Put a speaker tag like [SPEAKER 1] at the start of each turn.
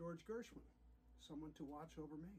[SPEAKER 1] George Gershwin, Someone to Watch Over Me.